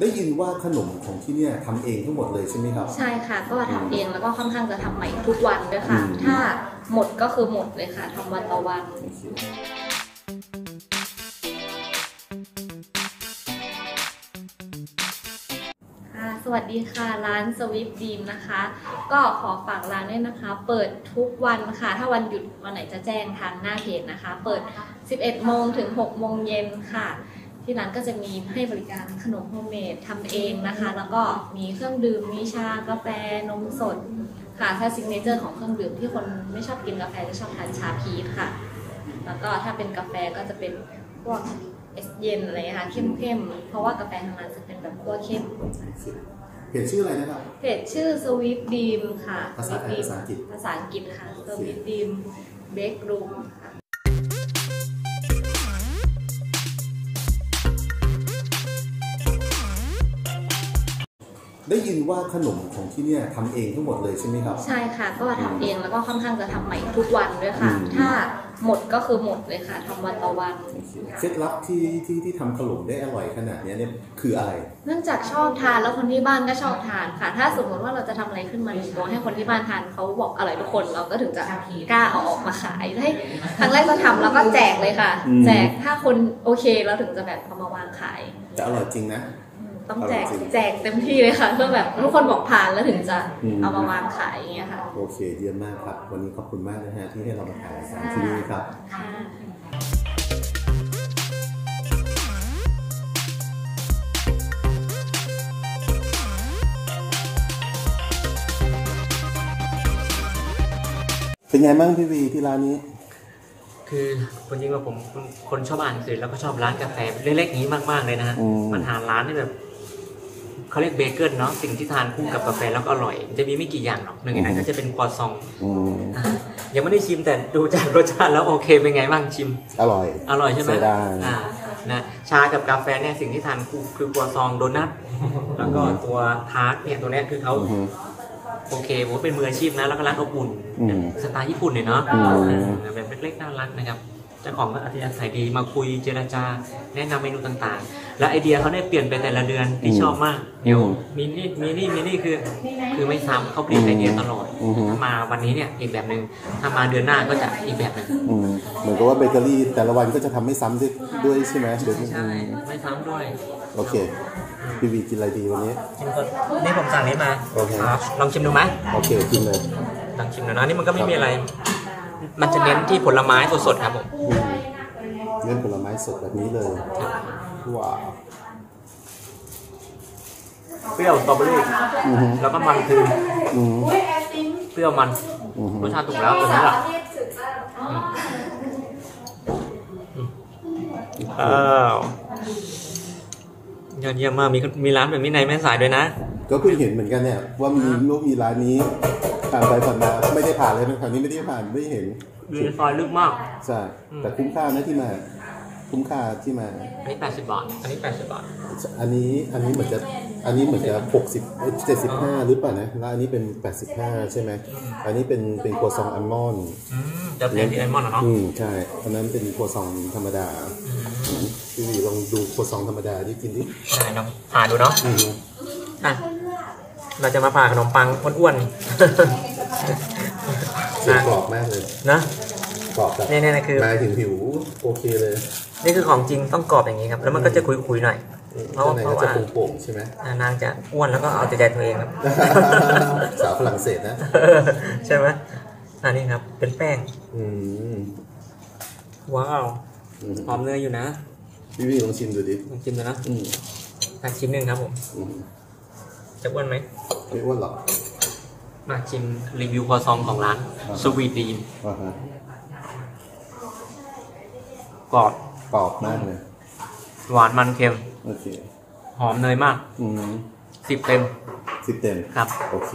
ได้ยินว่าขนมของที่เนี่ยทำเองทั้งหมดเลยใช่ไหมครับ ใช่ค่ะ ก็ทำเองแล้วก็ค่อนข้างจะทำใหม่ทุกวันด้วยค่ะ อืม ถ้าหมดก็คือหมดเลยค่ะทำวันต่อวัน โอเคค่ะสวัสดีค่ะร้านสวิฟดีมนะคะ ก็ขอฝากร้านด้วยนะคะ เปิดทุกวันค่ะ ถ้าวันหยุดวันไหนจะแจ้งทางหน้าเพจนะคะ เปิด 11 โมงถึง 6 โมงเย็นค่ะ ที่ร้านก็จะมีให้บริการขนม homemade ทำเองนะคะ แล้วก็มีเครื่องดื่มมีชากาแฟนมสดค่ะถ้า signature ของเครื่องดื่มที่คนไม่ชอบกินกาแฟจะชอบทานชาพีชค่ะ แล้วก็ถ้าเป็นกาแฟก็จะเป็นพวกเอสเย็นอะไรอย่างเงี้ยค่ะเข้มๆ เพราะว่ากาแฟทางร้านจะเป็นแบบคั่วเข้มเพจชื่ออะไรนะครับเพจชื่อ Sweet Dream ค่ะภาษาไทย Sweet ภาษาอังกฤษภาษาอังกฤษค่ะ Sweet Dream Bake Room ค่ะ ได้ยินว่าขนมของที่เนี่ยทำเองทั้งหมดเลยใช่ไหมครับ ใช่ค่ะ ก็ทำเองแล้วก็ค่อนข้างจะทำใหม่ทุกวันด้วยค่ะ อืม ถ้าหมดก็คือหมดเลยค่ะทำวันต่อวันโอเคเคล็ดลับที่ที่ที่ทำขนมได้อร่อยขนาดเนี้ยเนี่ยคืออะไร เนื่องจากชอบทานแล้วคนที่บ้านก็ชอบทานค่ะ ถ้าสมมติว่าเราจะทำอะไรขึ้นมาหนึ่งตัวให้คนที่บ้านทานเขาบอกอร่อยทุกคนเราก็ถึงจะกล้าเอาออกมาขายให้ครั้งแรกจะทำแล้วก็แจกเลยค่ะ อืม แจกถ้าคนโอเคเราถึงจะแบบเอามาวางขาย แต่อร่อยจริงนะ ต้องแจกอร่อยจริงแจกเต็มที่เลยค่ะเพื่อแบบทุกคนบอกผ่านแล้วถึงจะอืมเอามาวางขายอย่างเงี้ยค่ะ โอเคเยี่ยมมากครับ วันนี้ขอบคุณมากนะฮะที่ให้เรามาถ่ายรายการที่นี่ครับค่ะเป็นไงบ้างพี่วีที่ร้านนี้ คือคนจริงว่าผมเป็นคนชอบอ่านหนังสือแล้วก็ชอบร้านกาแฟเล็กๆอย่างนี้มากๆเลยนะฮะอืมมันหาร้านที่แบบ เขาเรียกเบเกิลเนาะสิ่งที่ทานคู่กับกาแฟแล้วก็อร่อยมันจะมีไม่กี่อย่างหรอกหนึ่งในนั้นก็จะเป็นครัวซองอืมอะยังไม่ได้ชิมแต่ดูจากรสชาติแล้วโอเคเป็นไงบ้างชิม อร่อยอร่อยใช่ไหมใช้ได้ อ่านะชากับกาแฟเนี่ยสิ่งที่ทานคู่คือครัวซองโดนัทแล้วก็ตัวทาร์ตเนี่ยตัวเนี้ยคือเขา อือฮึ โอเคผมว่าเป็นมืออาชีพนะ แล้วก็ร้านอบอุ่นอืมสไตล์ญี่ปุ่นเลยเนาะอืมเออแบบเล็กๆน่ารักนะครับ เจ้าของก็อัธยาศัยดีมาคุยเจรจา แนะนำเมนูต่างๆ แล้วไอเดียเขาเนี่ยเปลี่ยนไปแต่ละเดือนที่ชอบมากเดี๋ยวมีนี่มีนี่มีนี่คือคือไม่ซ้ำเขาเปลี่ยนไอเดียตลอดอือฮึ ถ้ามาวันนี้เนี่ยอีกแบบหนึ่งถ้ามาเดือนหน้าก็จะอีกแบบหนึ่งอืมเหมือนกับว่าเบเกอรี่แต่ละวันก็จะทำไม่ซ้ำด้วยด้วยใช่ไหมเดี๋ยวนี้ใช่ ไม่ซ้ำด้วยโอเคพี่วีกินอะไรดีวันนี้ชิมก่อนนี่ผมสั่งนี้มาโอเค ครับลองชิมดูไหมโอเคกินเลย ลองชิมหน่อยนะนี่มันก็ไม่มีอะไร มันจะเน้นที่ผลไม้สดๆครับผมอืมเล่นผลไม้สดแบบนี้เลยว้าวเปรี้ยวสตรอเบอรี่อือฮึแล้วก็มันคืออืมเปรี้ยวมันอือฮึรสชาติถูกแล้วตัวนี้แหละอ้าวยอดเยี่ยมมากมีมีร้านแบบนี้ในแม่สายด้วยนะ ก็เพิ่งเห็นเหมือนกันเนี่ยว่ามีลูกมีร้านนี้ ผ่านไปผ่านมาไม่ได้ผ่านเลยเป็นครั้งนี้ไม่ได้ผ่านไม่เห็นอยู่ในซอยลึกมากใช่แต่คุ้มค่านะที่มา คุ้มค่าที่มา อันนี้ 80 บาท อันนี้ 80 บาท อันนี้อันนี้เหมือนจะอันนี้เหมือนจะหกสิบเจ็ดสิบห้าหรือเปล่านะแล้วอันนี้เป็นแปดสิบห้าใช่ไหมอันนี้เป็นเป็นครัวซองอัลมอนด์อืมจะแพงที่ไอมอนด์เหรอเนาะอืมใช่อันนั้นเป็นครัวซองธรรมดาพี่วีลองดูครัวซองธรรมดาที่กินดิได้น้องผ่าดูเนาะอืมอะ เราจะมาผ่าขนมปังอ้วนๆนี่เสียงกรอบมากเลยนะกรอบแบบเนี่ยเนี่ยคือ มาถึงผิวโอเคเลยนี่คือของจริงต้องกรอบอย่างนี้ครับ แล้วมันก็จะคุยๆหน่อย เพราะข้างในเพก็ราะจะว่า โป่งๆใช่ไหม อ่านางจะอ้วนแล้วก็เอาแต่ใจตัวเองครับ สาวฝรั่งเศสนะ ใช่ไหมอันนี้ครับ เป็นแป้ง อืมว้าวอืมหอมเนยอยู่นะพี่วีลองชิมดูดิลองชิมดูนะอืมอะชิมหนึ่งครับผม อืมจะอ้วนไหม ไม่อ้วนหรอก มาชิมรีวิวครัวซองของร้านครับสวีทดีนอ่าฮะกรอบกรอบมากเลย หวานมันเค็ม โอเค หอมเนยมากอืมสิบเต็มสิบเต็ม ครับ โอเค